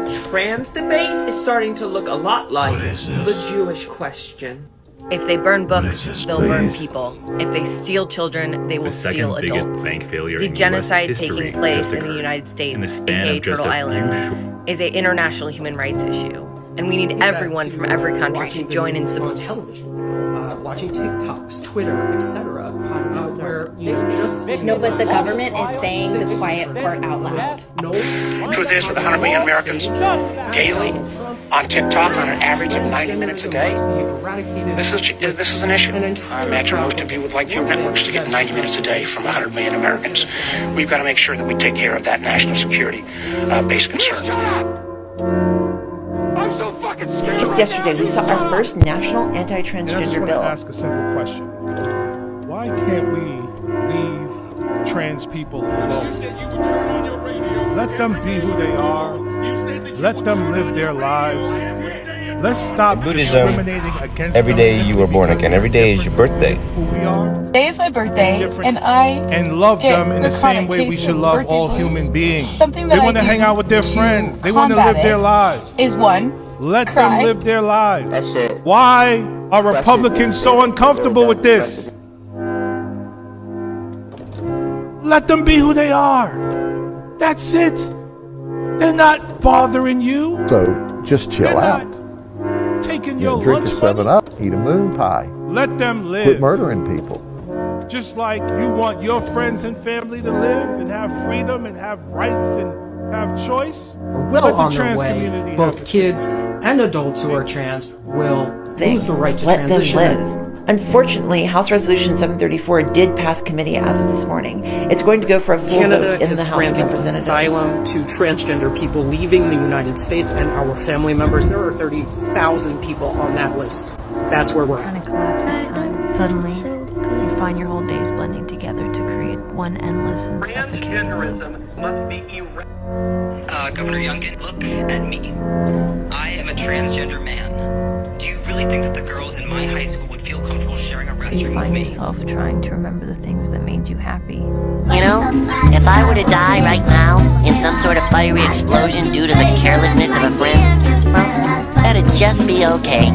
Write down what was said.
The trans debate is starting to look a lot like What is this? the Jewish question. If they burn books, this, they'll burn people. If they steal children, they will The second steal biggest adults. bank failure the in US genocide history taking place just in the. United States, In the span aka of just Turtle a Island, few is a international human rights issue, and we need everyone from every country to join in news on support. television, uh, watching TikToks, Twitter, etc., No, but the government is saying the quiet part out loud. no. Truth is, with 100 million Americans daily on TikTok on an average of 90 minutes a day, this is this is an issue. I imagine most of you would like your networks to get 90 minutes a day from 100 million Americans. We've got to make sure that we take care of that national security uh, based concern. Just yesterday, we saw our first national anti-transgender And I just anti-transgender want to ask a simple question. Why can't we leave trans people alone? Let them be who they are. Let them live their lives. Let's stop Buddhism, discriminating against every them day you simply were born again. Every day is your birthday. Who we are. Today is my birthday, Different. and I And love get them in the the same chronic way we should love all blues. human beings. Something They that I want to hang out with their friends. They want to live their lives. is one. Let cry. them live their lives. That's it. Why are Republicans so uncomfortable with this? Let them be who they are. That's it. They're not bothering you. So just chill They're out. not taking You know, your drink a seven money. up, eat a moon pie, Let them live. quit live. murdering people. Just like you want your friends and family to live and have freedom and have rights and have choice. well Let the on their trans way. community Both kids and adults who are trans will lose the right to Let them transition. Live. Unfortunately, House Resolution 734 did pass committee as of this morning. It's going to go for a full Canada vote in the House of granting Representatives. asylum to transgender people leaving the United States and our family members. There are 30,000 people on that list. That's where we're at. kind of collapses time. Suddenly, you find your whole days blending together to create one endless and suffocating loop. Transgenderism must be erased. Uh, Governor Youngkin, look at me. I am a transgender man. Do you really think that the girls in my high school You find yourself trying to remember the things that made you happy. You know, if I were to die right now in some sort of fiery explosion due to the carelessness of a friend, well, that'd just be okay.